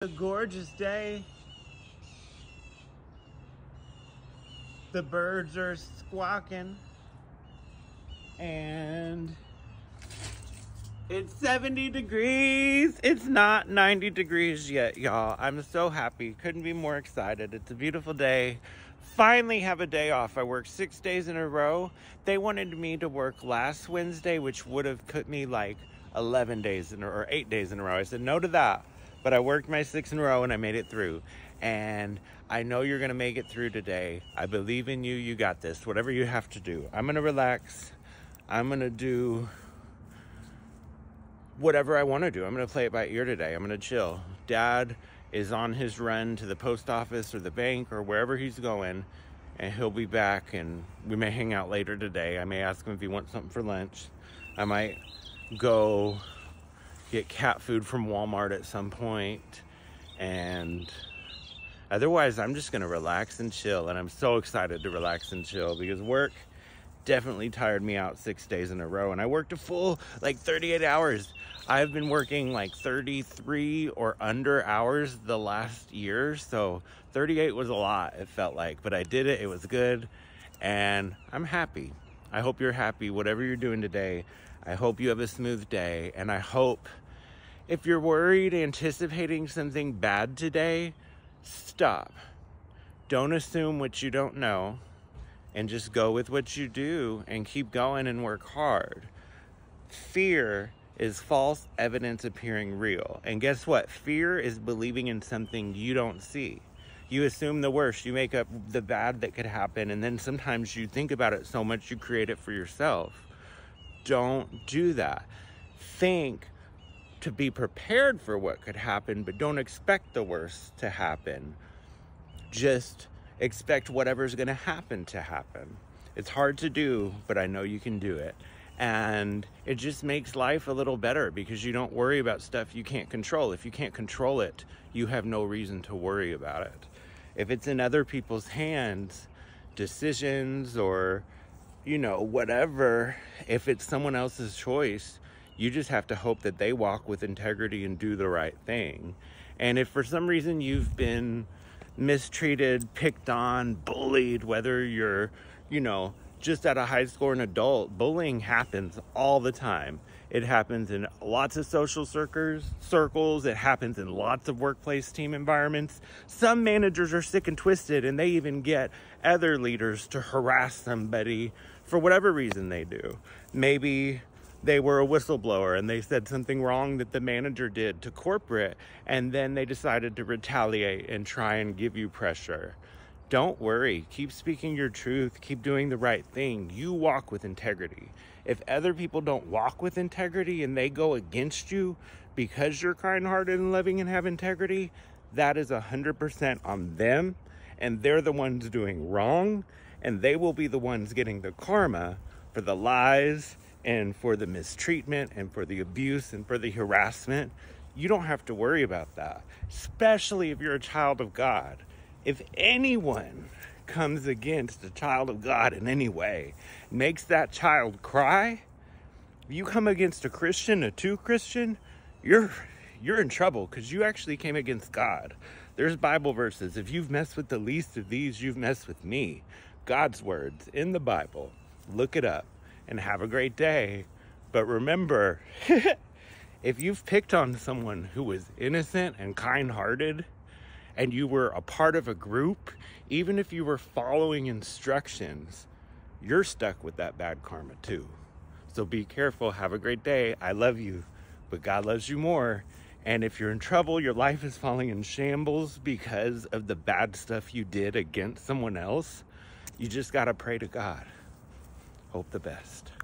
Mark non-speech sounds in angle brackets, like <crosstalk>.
A gorgeous day. The birds are squawking. And it's 70 degrees. It's not 90 degrees yet, y'all. I'm so happy. Couldn't be more excited. It's a beautiful day. Finally have a day off. I worked six days in a row. They wanted me to work last Wednesday, which would have put me like 11 days in, or eight days in a row. I said no to that but I worked my six in a row and I made it through. And I know you're going to make it through today. I believe in you. You got this. Whatever you have to do. I'm going to relax. I'm going to do whatever I want to do. I'm going to play it by ear today. I'm going to chill. Dad is on his run to the post office or the bank or wherever he's going and he'll be back and we may hang out later today. I may ask him if he wants something for lunch. I might go get cat food from Walmart at some point and otherwise I'm just gonna relax and chill and I'm so excited to relax and chill because work definitely tired me out six days in a row and I worked a full like 38 hours I've been working like 33 or under hours the last year so 38 was a lot it felt like but I did it it was good and I'm happy I hope you're happy whatever you're doing today I hope you have a smooth day. And I hope if you're worried, anticipating something bad today, stop. Don't assume what you don't know and just go with what you do and keep going and work hard. Fear is false evidence appearing real. And guess what? Fear is believing in something you don't see. You assume the worst, you make up the bad that could happen, and then sometimes you think about it so much you create it for yourself don't do that. Think to be prepared for what could happen, but don't expect the worst to happen. Just expect whatever's going to happen to happen. It's hard to do, but I know you can do it. And it just makes life a little better because you don't worry about stuff you can't control. If you can't control it, you have no reason to worry about it. If it's in other people's hands, decisions or you know, whatever, if it's someone else's choice, you just have to hope that they walk with integrity and do the right thing. And if for some reason you've been mistreated, picked on, bullied, whether you're, you know, just at a high score an adult, bullying happens all the time. It happens in lots of social circles, circles. It happens in lots of workplace team environments. Some managers are sick and twisted and they even get other leaders to harass somebody for whatever reason they do. Maybe they were a whistleblower and they said something wrong that the manager did to corporate and then they decided to retaliate and try and give you pressure. Don't worry. Keep speaking your truth. Keep doing the right thing. You walk with integrity. If other people don't walk with integrity and they go against you because you're kind hearted and loving and have integrity, that is 100% on them. And they're the ones doing wrong and they will be the ones getting the karma for the lies and for the mistreatment and for the abuse and for the harassment. You don't have to worry about that, especially if you're a child of God. If anyone comes against a child of God in any way, makes that child cry, you come against a Christian, a true Christian, you're you're in trouble because you actually came against God. There's Bible verses. If you've messed with the least of these, you've messed with me. God's words in the Bible. Look it up and have a great day. But remember, <laughs> if you've picked on someone who was innocent and kind hearted, and you were a part of a group, even if you were following instructions, you're stuck with that bad karma too. So be careful. Have a great day. I love you, but God loves you more. And if you're in trouble, your life is falling in shambles because of the bad stuff you did against someone else, you just got to pray to God. Hope the best.